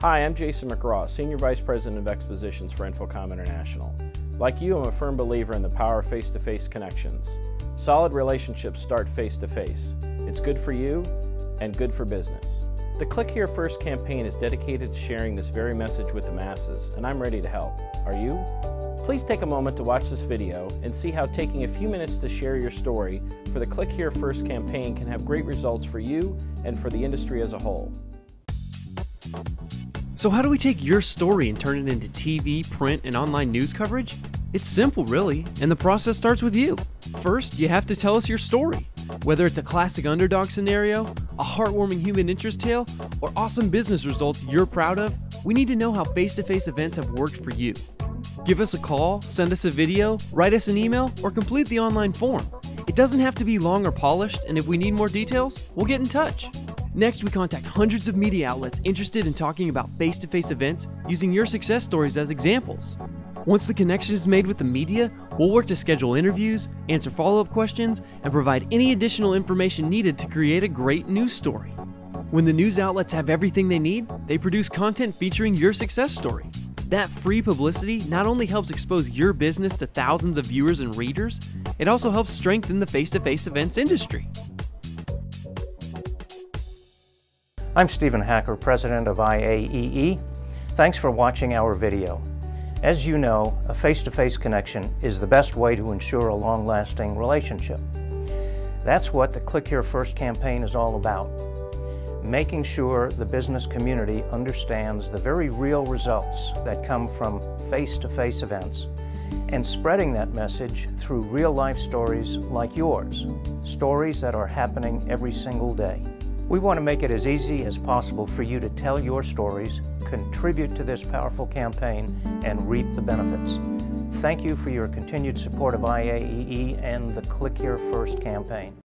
Hi, I'm Jason McGraw, Senior Vice President of Expositions for InfoComm International. Like you, I'm a firm believer in the power of face-to-face connections. Solid relationships start face-to-face. It's good for you and good for business. The Click Here First campaign is dedicated to sharing this very message with the masses, and I'm ready to help. Are you? Please take a moment to watch this video and see how taking a few minutes to share your story for the Click Here First campaign can have great results for you and for the industry as a whole. So, how do we take your story and turn it into TV, print, and online news coverage? It's simple, really, and the process starts with you. First, you have to tell us your story. Whether it's a classic underdog scenario, a heartwarming human interest tale, or awesome business results you're proud of, we need to know how face to face events have worked for you. Give us a call, send us a video, write us an email, or complete the online form. It doesn't have to be long or polished, and if we need more details, we'll get in touch. Next, we contact hundreds of media outlets interested in talking about face to face events using your success stories as examples. Once the connection is made with the media, we'll work to schedule interviews, answer follow up questions, and provide any additional information needed to create a great news story. When the news outlets have everything they need, they produce content featuring your success story. That free publicity not only helps expose your business to thousands of viewers and readers, it also helps strengthen the face to face events industry. I'm Steven Hacker, President of IAEE. Thanks for watching our video. As you know, a face-to-face -face connection is the best way to ensure a long-lasting relationship. That's what the Click Here First campaign is all about. Making sure the business community understands the very real results that come from face-to-face -face events and spreading that message through real-life stories like yours, stories that are happening every single day. We want to make it as easy as possible for you to tell your stories, contribute to this powerful campaign, and reap the benefits. Thank you for your continued support of IAEE and the Click Here First campaign.